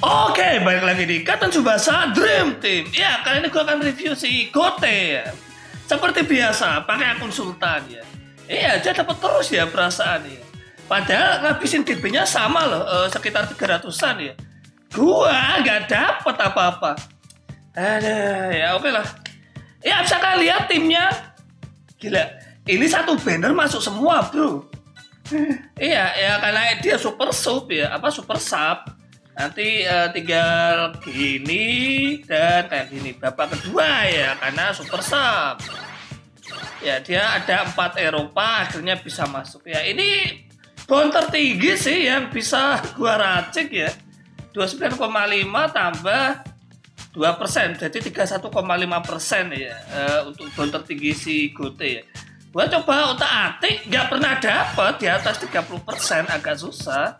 Oke, balik lagi di Katan Subasa Dream Team. Ya, kali ini gue akan review si Gote ya. Seperti biasa, pakai akun Sultan ya. Iya, dia dapat terus ya perasaan ya. Padahal ngabisin DP-nya sama loh, eh, sekitar 300-an ya. Gua nggak dapet apa-apa. Ada ya oke lah. Ya bisa kalian lihat timnya. Gila, ini satu banner masuk semua bro. iya, ya karena dia super sub ya, apa super sub. Nanti eh, tinggal gini dan kayak gini. Bapak kedua ya, karena super sub. Ya dia ada empat Eropa akhirnya bisa masuk ya. Ini bon tertinggi sih yang bisa gua racik ya. 29,5 tambah 2 persen, jadi 31,5 persen ya uh, untuk bon tertinggi si Gote ya. Gua coba otak atik nggak pernah dapat di atas 30 persen agak susah.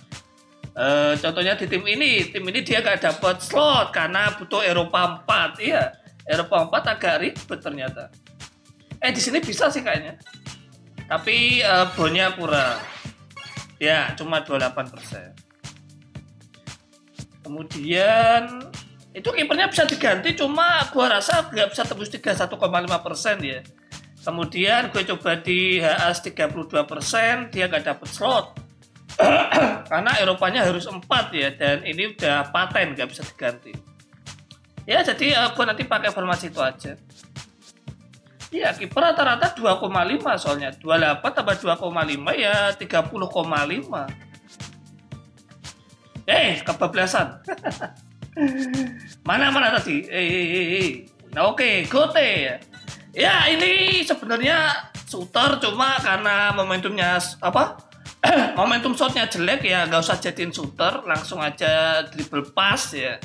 Uh, contohnya di tim ini, tim ini dia nggak dapat slot karena butuh Eropa 4 iya. Eropa 4 agak ribet ternyata. Eh di sini bisa sih kayaknya. Tapi uh, bonnya kurang. Ya, cuma 28 persen. Kemudian itu kipernya bisa diganti cuma gua rasa nggak bisa tembus 31,5 persen ya. Kemudian gue coba di HS 32 persen dia nggak dapet slot karena Eropanya harus 4 ya dan ini udah paten nggak bisa diganti. Ya jadi uh, gue nanti pakai formasi itu aja. Iya kiper rata-rata 2,5 soalnya 28 tambah 2,5 ya 30,5 Eh, kebablasan. mana mana tadi? Eh, eh, eh, eh. Nah, oke, okay. Gote ya. Ya, ini sebenarnya shooter cuma karena momentumnya apa? Momentum shotnya jelek ya, nggak usah jadiin shooter, langsung aja dribble pass ya.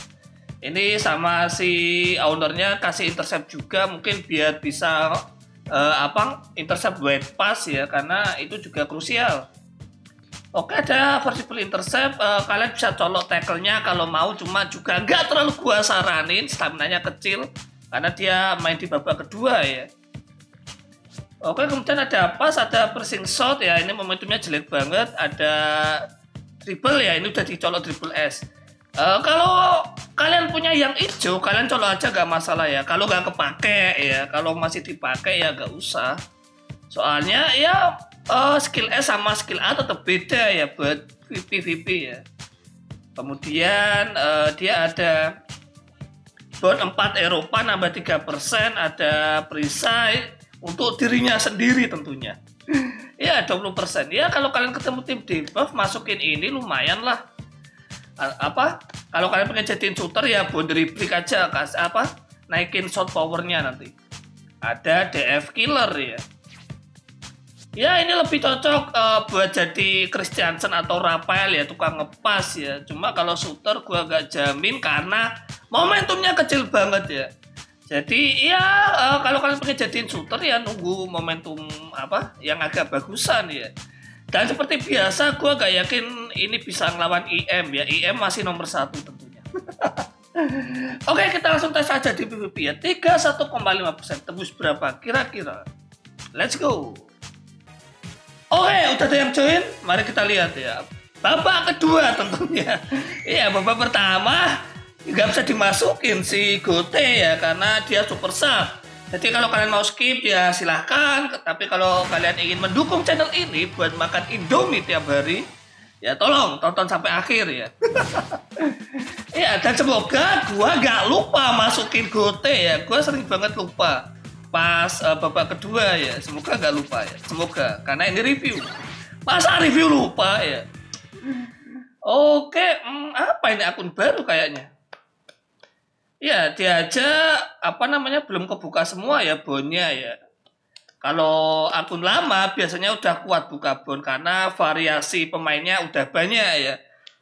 Ini sama si ownernya kasih intercept juga, mungkin biar bisa uh, apa intercept wide pass ya, karena itu juga krusial. Oke ada versible intercept uh, kalian bisa colok tackle-nya kalau mau cuma juga nggak terlalu gua saranin stamina-nya kecil karena dia main di babak kedua ya. Oke kemudian ada pas ada pressing shot. Ya ini momentumnya jelek banget. Ada triple ya ini udah dicolok triple S. Uh, kalau kalian punya yang hijau kalian colok aja gak masalah ya. Kalau nggak kepake ya. Kalau masih dipakai ya gak usah. Soalnya ya uh, skill S sama skill A tetap beda ya buat VP-VP ya. Kemudian uh, dia ada bond 4 Eropa nambah 3%, ada perisai untuk dirinya sendiri tentunya. ya 20%. Ya kalau kalian ketemu tim debuff masukin ini lumayan lah. apa? Kalau kalian pengen jadiin shooter ya boundary break aja kas apa? Naikin shot powernya nanti. Ada DF killer ya Ya ini lebih cocok uh, buat jadi Christiansen atau Rafael ya tukang ngepas ya. Cuma kalau shooter gua gak jamin karena momentumnya kecil banget ya. Jadi ya kalau kalian pengen jadiin shooter ya nunggu momentum apa yang agak bagusan ya. Dan seperti biasa gua gak yakin ini bisa ngelawan IM ya. IM masih nomor satu tentunya. Oke kita langsung tes aja di PVP ya. 31,5% tembus berapa kira-kira. Let's go. Oke, udah ada yang join? Mari kita lihat ya. Babak kedua tentunya. Iya, babak pertama nggak bisa dimasukin si Gote ya karena dia super sub. Jadi kalau kalian mau skip ya silahkan. Tapi kalau kalian ingin mendukung channel ini buat makan Indomie tiap hari, ya tolong tonton sampai akhir ya. ya dan semoga gua nggak lupa masukin Gote ya. Gua sering banget lupa pas uh, babak kedua ya semoga nggak lupa ya semoga karena ini review masa review lupa ya oke hmm, apa ini akun baru kayaknya ya dia aja apa namanya belum kebuka semua ya bonnya ya kalau akun lama biasanya udah kuat buka bon karena variasi pemainnya udah banyak ya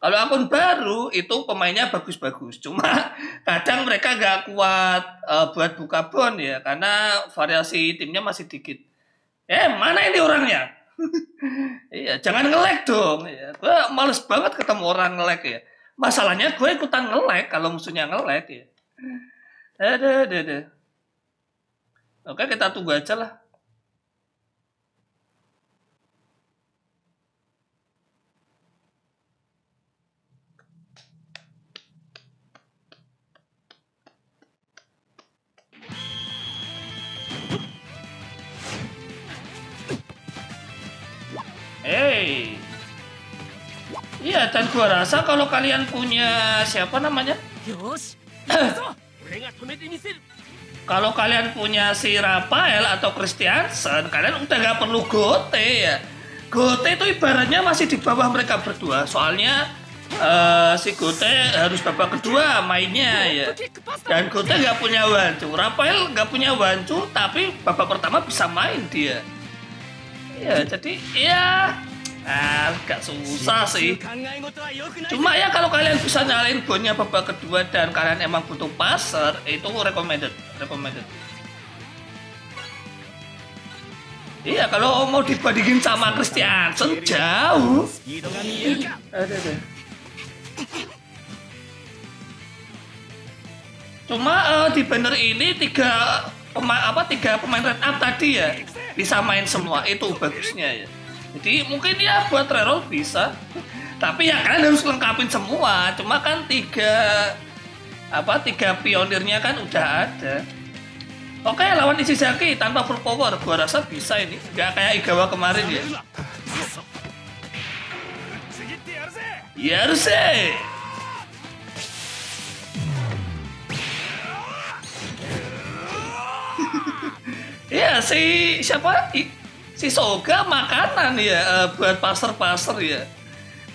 kalau akun baru itu pemainnya bagus-bagus, cuma kadang mereka nggak kuat uh, buat buka bon ya karena variasi timnya masih dikit. Eh mana ini orangnya? iya jangan ngelek dong. Ya. Gue males banget ketemu orang ngelek ya. Masalahnya gue ikutan ngelek kalau musuhnya ngelek ya. Ada, ada, ada. Oke, kita tunggu aja lah. Hey. Iya, dan gua rasa kalau kalian punya siapa namanya? menit ini sih kalau kalian punya si Rafael atau Christiansen, kalian udah gak perlu Gote ya. Gote itu ibaratnya masih di bawah mereka berdua. Soalnya uh, si Gote harus babak kedua mainnya ya. Dan Gote nggak punya wancu. Rafael nggak punya wancu, tapi babak pertama bisa main dia. Ya, jadi ya Ah, agak susah sih. Cuma ya kalau kalian bisa nyalain bonnya babak kedua dan kalian emang butuh passer, itu recommended, recommended. Iya, kalau mau dibandingin sama Christiansen jauh. Cuma uh, di banner ini tiga pema apa tiga pemain red up tadi ya bisa main semua itu bagusnya ya. Jadi mungkin ya buat reroll bisa. Tapi ya kalian harus lengkapin semua. Cuma kan tiga apa tiga pionirnya kan udah ada. Oke lawan Ishizaki tanpa full power gua rasa bisa ini. Gak kayak Igawa kemarin ya. Yaruse! ya si siapa? si soga makanan ya uh, buat pasar-pasar ya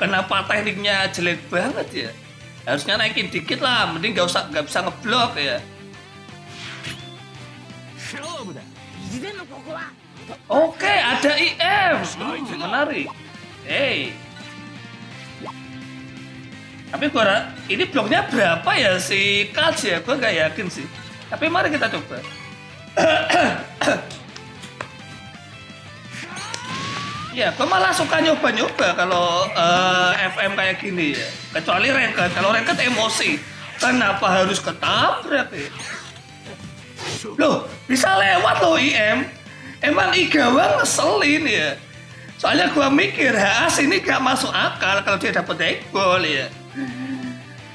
kenapa tekniknya jelek banget ya harusnya naikin dikit lah mending gak usah gak bisa ngeblok ya Oke, okay, ada IM. Hmm, menarik. Hey. Tapi gua ini bloknya berapa ya si Kals ya? Gua gak yakin sih. Tapi mari kita coba. ya, gua malah suka nyoba-nyoba kalau eh, FM kayak gini ya. Kecuali ranked. Kalau ranked emosi. Kenapa harus ketabrak ya? Loh, bisa lewat loh IM. Emang Igawa ngeselin ya. Soalnya gua mikir Haas ini gak masuk akal kalau dia dapet ekbol ya.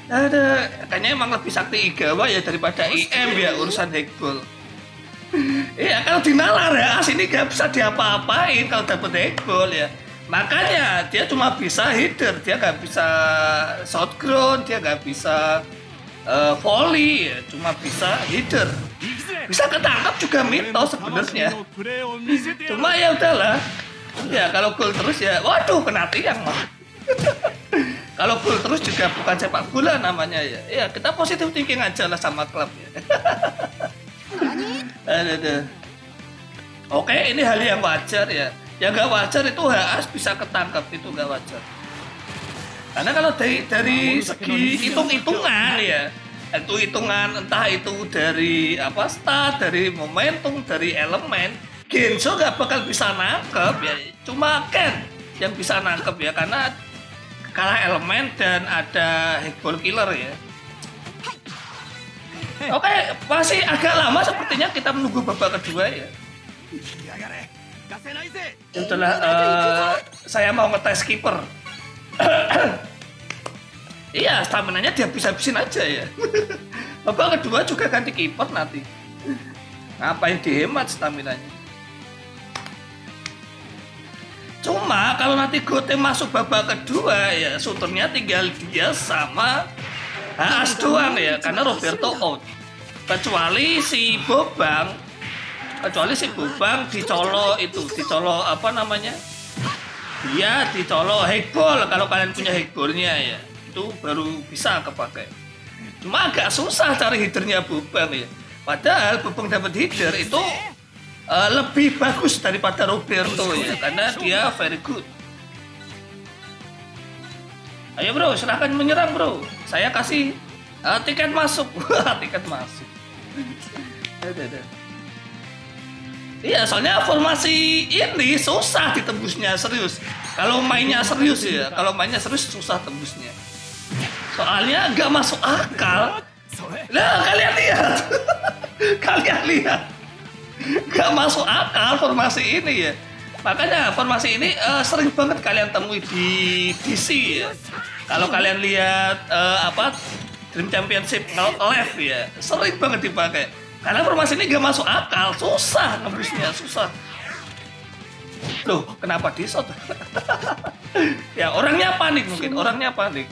Ada, kayaknya emang lebih sakti Igawa ya daripada IM ya urusan ekbol. Iya, kalau dinalar ya, AS ini gak bisa diapa-apain kalau dapat equal ya. Makanya dia cuma bisa header, dia gak bisa shot ground, dia gak bisa uh, volley, ya. cuma bisa header. Bisa ketangkap juga mitos sebenarnya. Cuma ya udahlah. Ya kalau gol terus ya, waduh kena tiang mah. kalau gol terus juga bukan sepak bola namanya ya. Ya kita positif thinking aja lah sama klubnya. Aduh, aduh. oke ini hal yang wajar ya. Yang nggak wajar itu HAS bisa ketangkap itu nggak wajar. Karena kalau dari dari segi hitung-hitungan ya itu hitungan entah itu dari apa stat dari momentum dari elemen Genso nggak bakal bisa nangkep ya. Cuma Ken yang bisa nangkep ya karena kalah elemen dan ada Hekball Killer ya Oke, okay, masih agak lama sepertinya kita menunggu babak kedua ya. Itulah, uh, iya, iya, iya. eh, saya mau ngetes kiper. iya, stamina-nya dia bisa habisin aja ya. babak kedua juga ganti kiper nanti. Ngapain dihemat stamina-nya? Cuma kalau nanti Gote masuk babak kedua ya suternya tinggal dia sama Haas doang ya karena Roberto out. Kecuali si Bobang kecuali si Bobang dicolo itu dicolo apa namanya? Dia dicolo hackball kalau kalian punya hackballnya ya itu baru bisa kepakai. Cuma agak susah cari headernya Bobang ya. Padahal Bobang dapat header itu eh, lebih bagus daripada Roberto ya karena dia very good. Ayo bro, silahkan menyerang bro. Saya kasih eh, tiket masuk. Tiket masuk. Iya, soalnya formasi ini susah ditembusnya serius. Kalau mainnya serius ya, kalau mainnya serius susah tembusnya. Soalnya nggak masuk akal. Nah, kalian lihat. kalian lihat. Nggak masuk akal formasi ini ya. Makanya formasi ini eh, sering banget kalian temui di DC ya. Kalau kalian lihat eh, apa Dream Championship live ya, sering banget dipakai. Karena formasi ini nggak masuk akal, susah nembusnya, susah. Loh, kenapa di shot? ya orangnya panik mungkin, orangnya panik.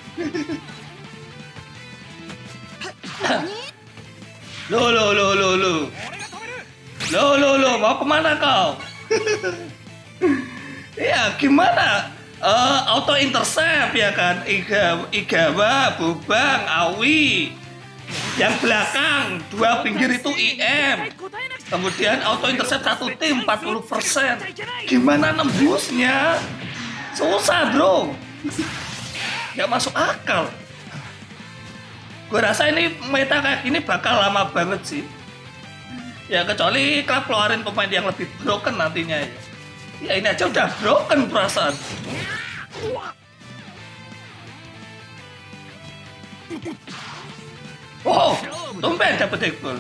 Loh, loh, loh, loh, loh. Loh, loh, loh, mau ke mana kau? ya, gimana? Eh, auto intercept ya kan? Iga, Igawa, Bubang, Awi. Yang belakang, dua pinggir itu IM. Kemudian auto intercept satu tim 40%. Gimana nembusnya? Susah, Bro. Gak masuk akal. Gue rasa ini meta kayak gini bakal lama banget sih. Ya kecuali klub keluarin pemain yang lebih broken nantinya ya. Ya ini aja udah broken perasaan. Wow, tumben dapet dekbol.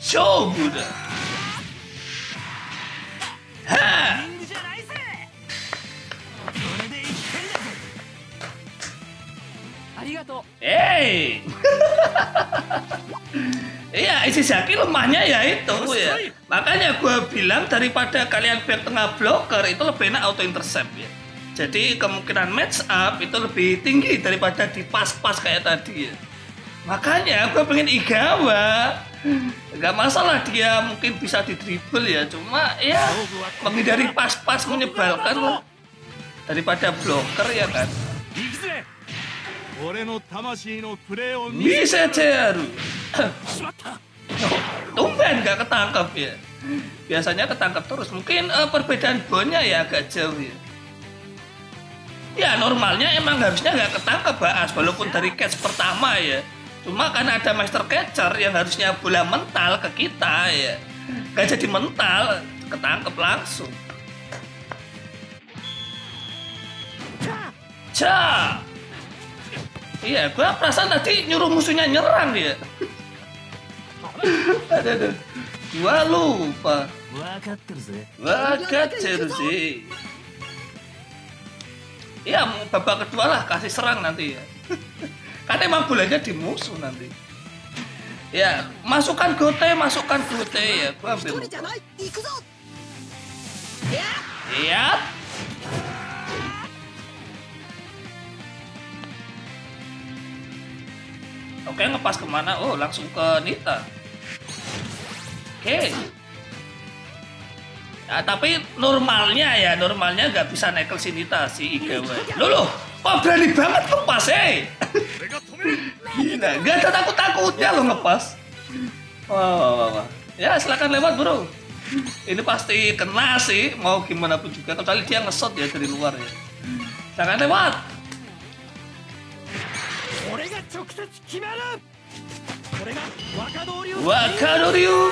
Show Buddha. Ha! ありがとう Hey. Iya, Ishizaki lemahnya ya itu ya. Makanya gue bilang daripada kalian back tengah blocker itu lebih enak auto intercept ya. Jadi kemungkinan match up itu lebih tinggi daripada di pas-pas kayak tadi ya. Makanya gue pengen Igawa. Gak masalah dia mungkin bisa di dribble ya, cuma ya menghindari pas-pas menyebalkan lah. daripada blocker ya kan. 行くぜ俺の魂のプレーを見 Bisa ceru. しまった Tumben gak ketangkep ya. Biasanya ketangkep terus. Mungkin eh, perbedaan bonnya ya agak jauh ya. Ya normalnya emang harusnya nggak ketangkep Baas walaupun dari catch pertama ya. Cuma karena ada master catcher yang harusnya bola mental ke kita ya. Gak jadi mental, ketangkep langsung. Ca. Iya, gua perasaan tadi nyuruh musuhnya nyerang dia. ada ada. Gua lupa. Wakatter sih. Iya, babak kedua lah kasih serang nanti ya. Karena emang bolanya di musuh nanti. Ya, masukkan gote, masukkan gote ya. Gua ambil. Iya. Oke, okay, ngepas ke mana? Oh, langsung ke Nita. Oke. Okay. Nah, tapi normalnya ya, normalnya nggak bisa nekel si Nita, si IGW. Iya. Loh, kok berani banget ngepas, eh? Gila, nggak ada takut-takutnya lo ngepas. Wah, wah, wah, wah. Ya, silakan lewat, bro. Ini pasti kena sih, mau gimana pun juga. Kecuali dia ngesot ya dari luar ya. Jangan lewat. 俺が直接決めるこれが若通りを Wakadoryu.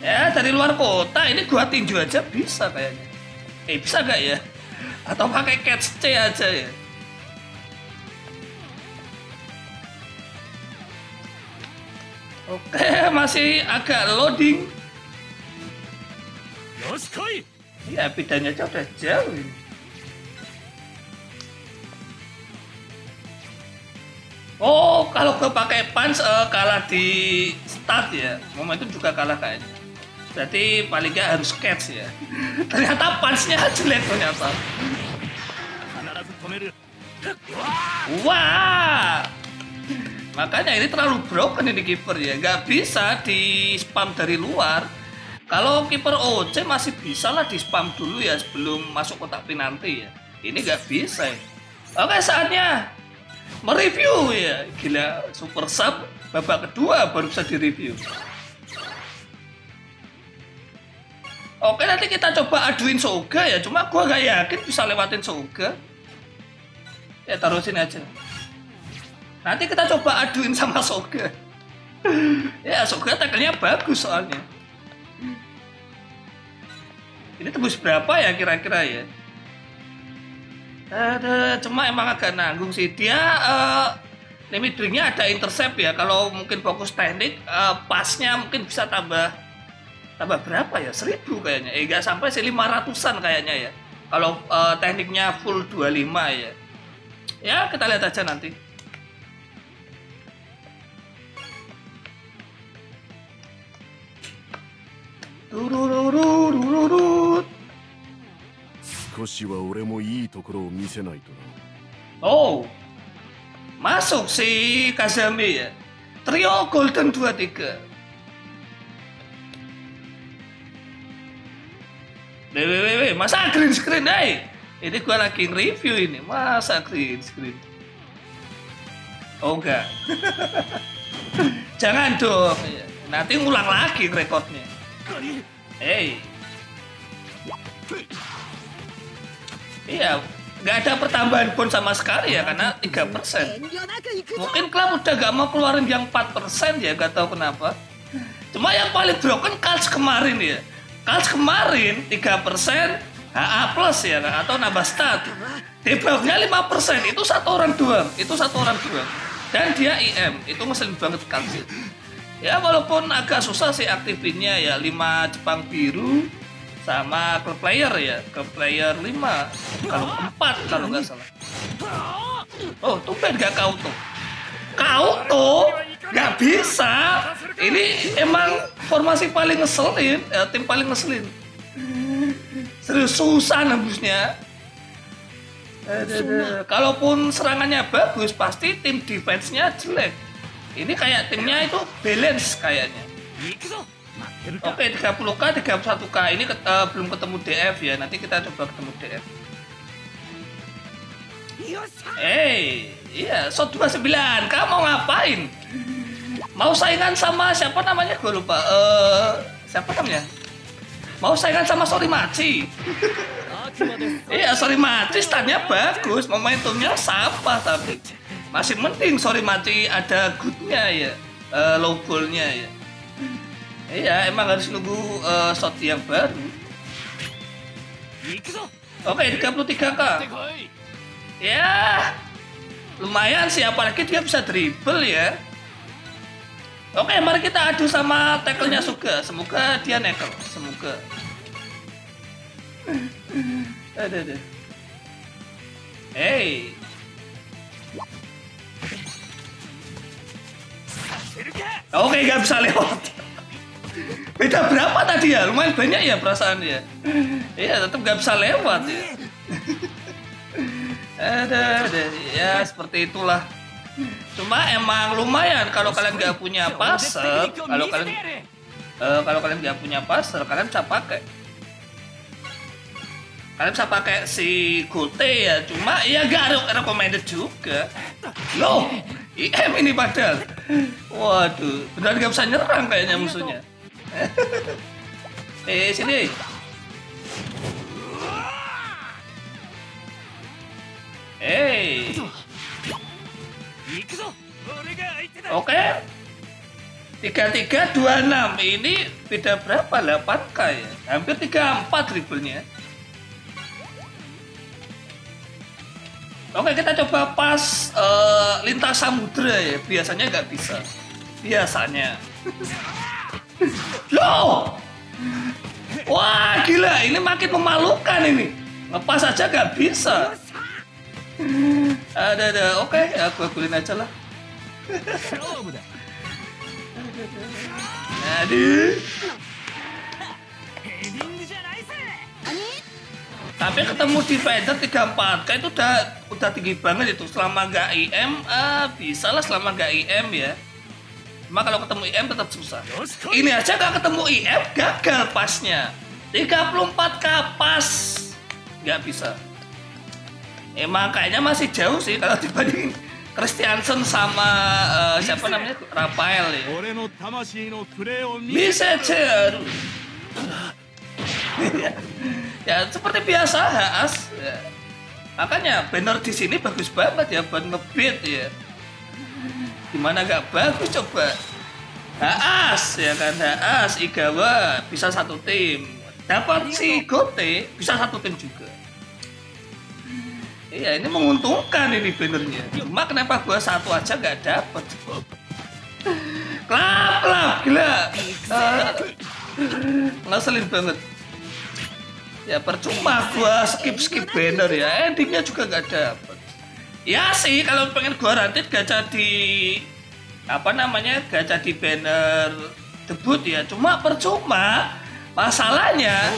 Ya, dari luar kota ini gua tinju aja bisa kayaknya. Eh, bisa gak ya? Atau pakai catch C aja ya? Oke, masih agak loading. よし来い Ya, bedanya aja udah jauh ini. Oh, kalau gue pakai punch uh, kalah di start ya. Momentum juga kalah kayaknya. Berarti paling gak harus catch ya. ternyata punchnya jelek ternyata. Wah. Makanya ini terlalu broken ini kiper ya. Gak bisa di spam dari luar. Kalau kiper OC masih bisa lah di spam dulu ya sebelum masuk kotak penalti ya. Ini gak bisa. Ya. Oke, saatnya mereview ya. Gila super sub babak kedua baru bisa direview. Oke nanti kita coba aduin Soga ya. Cuma gua nggak yakin bisa lewatin Soga. Ya taruh sini aja. Nanti kita coba aduin sama Soga. ya Soga tackle-nya bagus soalnya. Ini tembus berapa ya kira-kira ya? Ada, cuma emang agak nanggung sih. Dia eh, limit drinknya ada intercept ya. Kalau mungkin fokus teknik, eh, pasnya mungkin bisa tambah tambah berapa ya? Seribu kayaknya. Eh nggak sampai sih 500-an kayaknya ya. Kalau eh, tekniknya full 25 ya. Ya kita lihat aja nanti. Tururururururut. 少しは俺もいいところを見せないとな Oh, masuk si Kazami ya. Trio Golden 23. WWW, masa green screen, hey? Ini gua lagi review ini, masa green screen? Oh enggak. Jangan dong, nanti ngulang lagi rekodnya. Hey. Iya, nggak ada pertambahan pun sama sekali ya karena tiga persen. Mungkin klub udah gak mau keluarin yang empat persen ya, gak tahu kenapa. Cuma yang paling broken Kals kemarin ya. Kals kemarin tiga persen HA plus ya atau nambah stat. Debuffnya 5 persen itu satu orang dua itu satu orang dua Dan dia IM itu ngeselin banget Kals. Ya walaupun agak susah sih aktifinnya ya lima Jepang biru, sama klub player ya, klub player 5 kalau 4 kalau nggak salah. Oh, tumben gak kau tuh. Kau tuh gak bisa. Ini emang formasi paling ngeselin, ya, tim paling ngeselin. Serius susah nembusnya. Aduh. Kalaupun serangannya bagus, pasti tim defense-nya jelek. Ini kayak timnya itu balance kayaknya. Oke, okay, 30K, 31K ini ket, uh, belum ketemu DF ya. Nanti kita coba ketemu DF. Hey, iya, so 29. Kamu mau ngapain? Mau saingan sama siapa namanya? Gue lupa. Eh, uh, siapa namanya? Mau saingan sama Sorry Maci. iya, Sorry Mati. stannya bagus, momentumnya sampah tapi masih penting Sorry Mati ada goodnya ya. Uh, low goalnya ya. Iya, emang harus nunggu uh, shot yang baru. Oke, okay, 33k. Ya, lumayan sih. Apalagi dia bisa dribble ya. Oke, okay, mari kita adu sama tackle-nya Suga. Semoga dia nekel. Semoga. Aduh, aduh. Hey. Oke, okay, nggak bisa lewat. Beda berapa tadi ya? Lumayan banyak ya perasaan ya. Iya, tetap nggak bisa lewat ya. Ada, ada, ya seperti itulah. Cuma emang lumayan kalau kalian nggak punya pasar, kalau kalian eh, kalau kalian nggak punya pasar, kalian bisa pakai. Kalian bisa pakai si Gote ya, cuma ya nggak recommended juga. Loh, IM ini padahal. Waduh, benar nggak bisa nyerang kayaknya musuhnya. eh sini Oke. Tiga tiga dua enam ini beda berapa? delapan k ya. Hampir tiga empat ribunya. Oke kita coba pas uh, lintas samudra ya. Biasanya nggak bisa. Biasanya. Loh! Wah, gila. Ini makin memalukan ini. Ngepas aja gak bisa. Ada, ada. Oke, okay, aku akulin aja lah. Aduh. Tapi ketemu di Vader 34 kayak itu udah udah tinggi banget itu selama gak IM uh, ah, bisa lah selama gak IM ya. Cuma kalau ketemu IM tetap susah. Ini aja gak ketemu IM gagal pasnya. 34 kapas. Gak bisa. Emang kayaknya masih jauh sih kalau dibanding Christiansen sama uh, siapa namanya Rafael ya. Bisa ceru. ya seperti biasa Haas. Ya. Makanya banner di sini bagus banget ya buat ngebeat ya. Gimana gak bagus coba? Haas ya kan Haas Igawa bisa satu tim. Dapat si Gote bisa satu tim juga. Iya ini menguntungkan ini bannernya. Cuma kenapa gua satu aja gak dapet? Klap, klap, gila. Ngeselin banget. Ya percuma gua skip skip banner ya, endingnya juga nggak dapet ya sih kalau pengen guaranteed rantit gacha di apa namanya gacha di banner debut ya. Cuma percuma masalahnya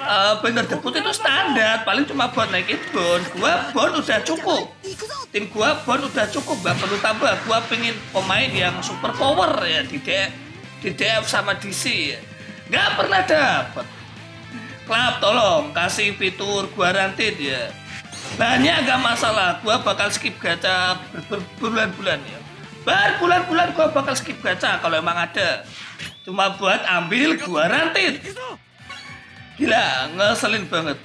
uh, banner debut itu standar. Paling cuma buat naikin bon gua bon udah cukup. Tim gua bon udah cukup. Gak perlu tambah. Gua pengen pemain yang super power ya di DF, di DF sama DC ya. Nggak pernah dapet. Klub tolong kasih fitur gua rantit ya. Nah, banyak gak masalah. Gua bakal skip gacha berbulan-bulan ya. Berbulan-bulan gua bakal skip gacha kalau emang ada. Cuma buat ambil gua rantit gila ngeselin banget.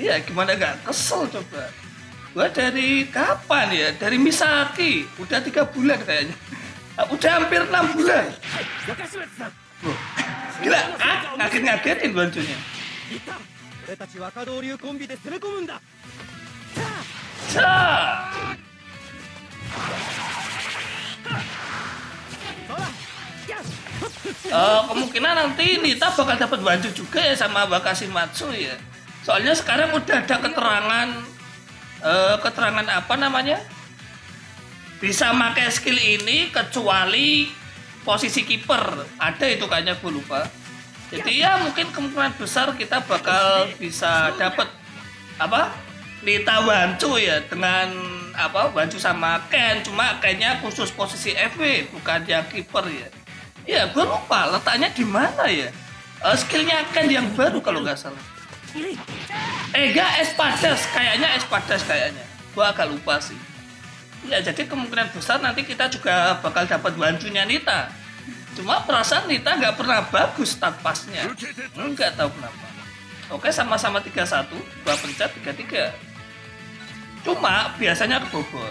Iya gimana gak kesel coba? Gua dari kapan ya? Dari Misaki. Udah tiga bulan kayaknya. Udah hampir enam bulan. Gila ah, ngaget-ngagetin bantunya いった俺たち若道流コンビで攻め込むんださあ Cah. そらやっ Eh, kemungkinan nanti Nita bakal dapat baju juga ya sama Wakashimatsu ya. Soalnya sekarang udah ada keterangan eh, keterangan apa namanya? Bisa pakai skill ini kecuali posisi kiper. Ada itu kayaknya gue lupa. Jadi ya mungkin kemungkinan besar kita bakal bisa dapat apa? Nita Wancu ya dengan apa? Wancu sama Ken cuma Kennya khusus posisi FW bukan yang kiper ya. Ya, gue lupa letaknya di mana ya. Eh, skillnya Ken yang baru kalau nggak salah. Eh, Espadas, kayaknya Espadas kayaknya. Gue agak lupa sih. Ya, jadi kemungkinan besar nanti kita juga bakal dapat bantunya Nita. Cuma perasaan Nita nggak pernah bagus tapasnya. Nggak tahu kenapa. Oke, sama-sama 31, dua pencet 33. Cuma biasanya kebobol.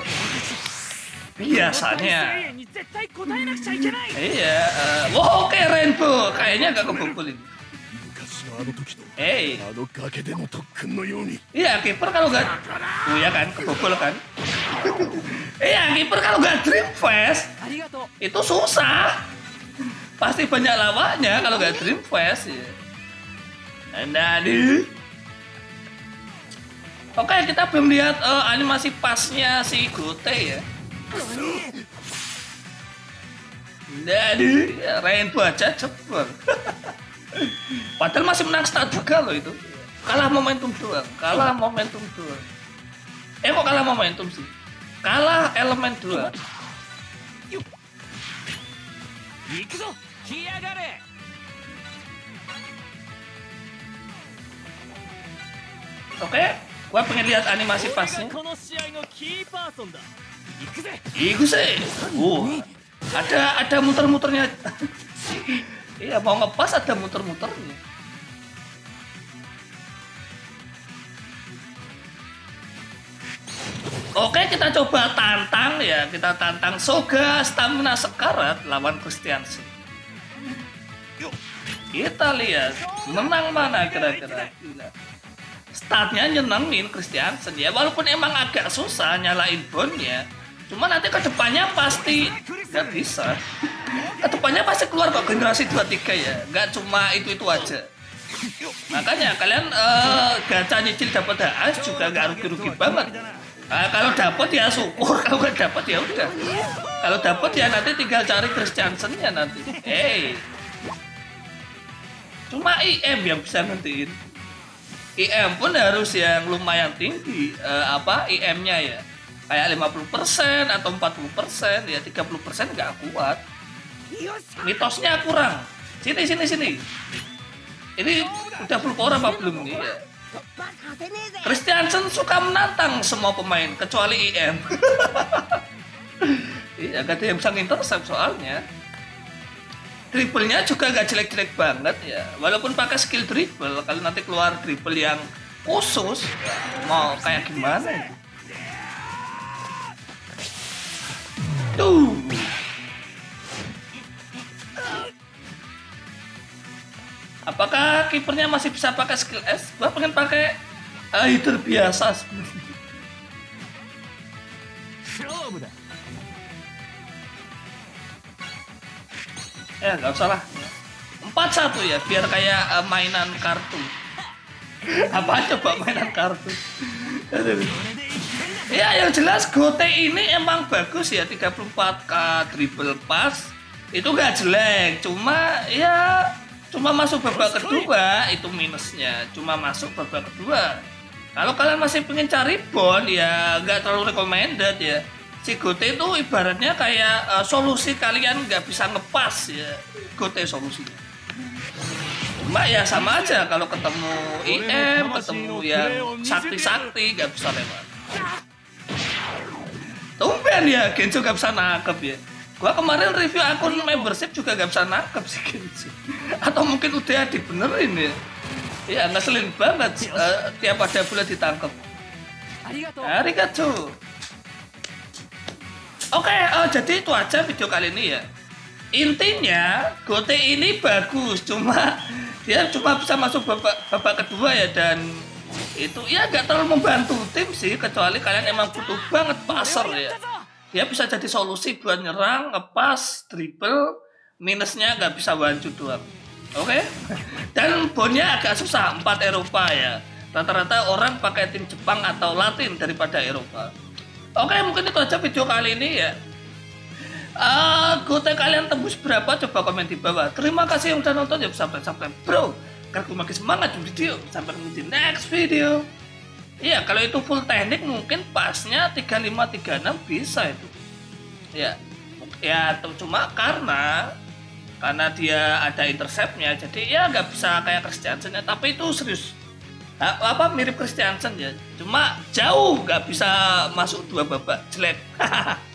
Biasanya. Iya, eh, uh, wow, oke okay, Rainbow, kayaknya nggak kebobol ini. Hey. Iya, kiper kalau nggak, oh iya kan, kebobol kan. iya, kiper kalau nggak dream fast, itu susah. Pasti banyak lawannya kalau nggak dream fast ya. Nah, nih. Oke, kita belum lihat eh, animasi pasnya si Gote ya. Nah, nih, Rainbow aja cepet. Padahal masih menang start juga loh itu. Kalah momentum doang, kalah momentum doang. Eh kok kalah momentum sih? Kalah elemen doang. 行くぞ来やがれ Oke, gua pengen lihat animasi 俺 pasnya. がこの試合のキーパーソンだ行くぜ Iku sih. Uh, ada ada muter-muternya. iya, mau ngepas ada muter-muternya. Oke, kita coba tantang ya. Kita tantang Soga stamina sekarat lawan Christiansen. Kita lihat menang mana kira-kira. Startnya nyenengin Christiansen ya, walaupun emang agak susah nyalain bonnya. Cuma nanti ke depannya pasti nggak bisa. Ke depannya pasti keluar kok generasi 23 ya, nggak cuma itu itu aja. Makanya kalian eh, gacha nyicil dapat HS juga nggak rugi-rugi banget. Ah, kalau dapat ya syukur, kalau nggak dapat ya udah. Kalau dapat ya nanti tinggal cari Christiansen ya nanti. Hey, cuma IM yang bisa nentuin IM pun harus yang lumayan tinggi uh, apa IM-nya ya. Kayak 50% atau 40% ya 30% nggak kuat. Mitosnya kurang. Sini sini sini. Ini udah full power apa belum nih ya? Christiansen suka menantang semua pemain kecuali IM iya gak ada yang bisa intercept soalnya. Dribblenya juga gak jelek-jelek banget ya. Walaupun pakai skill dribble, kalau nanti keluar dribble yang khusus, mau kayak gimana ya? Tuh. Apakah kipernya masih bisa pakai skill S? Gua pengen pakai uh, hitter biasa sebenarnya. Ya nggak usah lah. Empat satu ya, biar kayak uh, mainan kartu. Apa coba mainan kartu? Ya yang jelas Gote ini emang bagus ya 34k dribble pass itu nggak jelek cuma ya cuma masuk babak kedua itu minusnya cuma masuk babak kedua kalau kalian masih pengen cari bond ya nggak terlalu recommended ya Cigote itu ibaratnya kayak uh, solusi kalian nggak bisa ngepas ya. Gote solusinya. Mbak ya sama aja kalau ketemu IM, ketemu yang sakti-sakti nggak bisa lewat. Tumben ya Genjo nggak bisa nangkep ya. Gua kemarin review akun membership juga nggak bisa nangkep sih Genjo. Atau mungkin udah dibenerin ya. Iya ngeselin banget uh, tiap ada bulan ditangkep. Arigato. Arigato. Oke, eh, jadi itu aja video kali ini ya. Intinya, Gote ini bagus, cuma dia cuma bisa masuk babak, babak kedua ya dan itu ya gak terlalu membantu tim sih kecuali kalian emang butuh banget passer ya. Dia bisa jadi solusi buat nyerang, ngepas, dribble, minusnya gak bisa wancu doang. Oke? Dan bonnya agak susah, 4 Eropa ya. Rata-rata orang pakai tim Jepang atau Latin daripada Eropa. Oke, mungkin itu aja video kali ini ya. Uh, gote kalian tembus berapa? Coba komen di bawah. Terima kasih yang udah nonton ya sampai sampai bro. Karena gue makin semangat di video. Sampai ketemu di next video. Iya, kalau itu full teknik mungkin pasnya 3536 bisa itu. Ya, ya tuh cuma karena karena dia ada interceptnya, jadi ya nggak bisa kayak Christiansen ya. Tapi itu serius apa mirip Christiansen ya. Cuma jauh nggak bisa masuk dua babak jelek